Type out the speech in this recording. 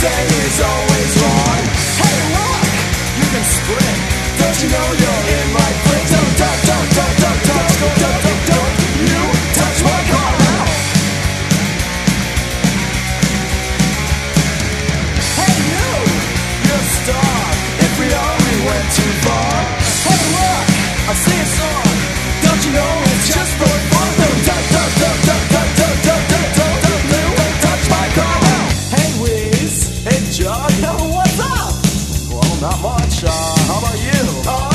say is always How about you?